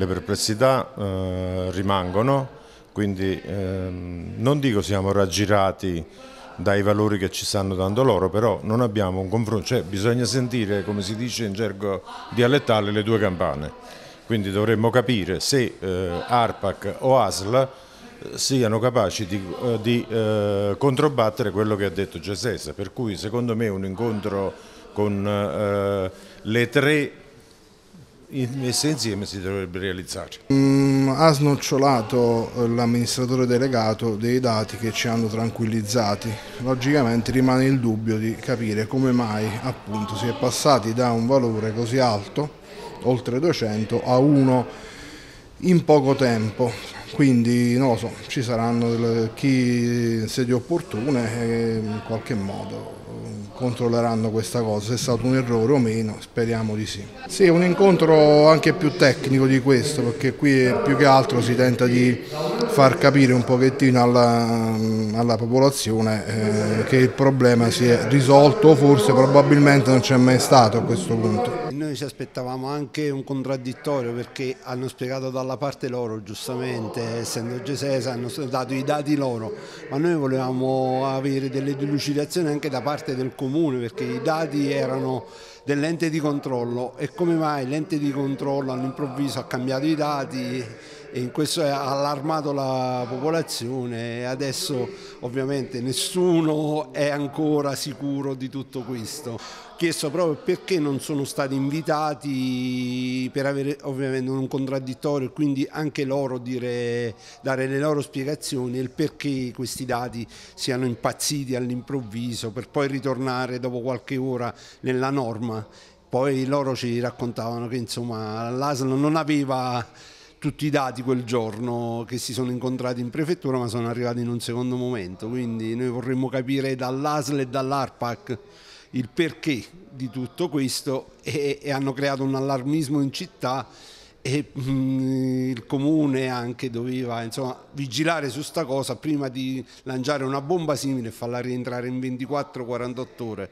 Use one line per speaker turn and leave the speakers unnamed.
le perplessità eh, rimangono, quindi ehm, non dico siamo raggirati dai valori che ci stanno dando loro, però non abbiamo un confronto, cioè bisogna sentire, come si dice in gergo dialettale, le due campane. Quindi dovremmo capire se eh, ARPAC o ASL siano capaci di, eh, di eh, controbattere quello che ha detto Gesesa, per cui secondo me un incontro con eh, le tre insieme si dovrebbe realizzare.
Mm, ha snocciolato l'amministratore delegato dei dati che ci hanno tranquillizzati. Logicamente rimane il dubbio di capire come mai appunto, si è passati da un valore così alto, oltre 200, a uno in poco tempo. Quindi non lo so, ci saranno delle, chi sedie opportune e in qualche modo controlleranno questa cosa, se è stato un errore o meno, speriamo di sì. Sì, un incontro anche più tecnico di questo, perché qui più che altro si tenta di far capire un pochettino alla, alla popolazione eh, che il problema si è risolto forse probabilmente non c'è mai stato a questo punto.
Noi ci aspettavamo anche un contraddittorio perché hanno spiegato dalla parte loro, giustamente, essendo Gesesa, hanno dato i dati loro, ma noi volevamo avere delle delucidazioni anche da parte del comune perché i dati erano dell'ente di controllo. E come mai l'ente di controllo all'improvviso ha cambiato i dati questo ha allarmato la popolazione e adesso ovviamente nessuno è ancora sicuro di tutto questo. Ho chiesto proprio perché non sono stati invitati per avere ovviamente un contraddittorio e quindi anche loro dire, dare le loro spiegazioni e il perché questi dati siano impazziti all'improvviso per poi ritornare dopo qualche ora nella norma. Poi loro ci raccontavano che l'ASL non aveva tutti i dati quel giorno che si sono incontrati in prefettura ma sono arrivati in un secondo momento, quindi noi vorremmo capire dall'ASL e dall'ARPAC il perché di tutto questo e, e hanno creato un allarmismo in città e mh, mm, il comune anche doveva insomma, vigilare su sta cosa prima di lanciare una bomba simile e farla rientrare in 24-48 ore.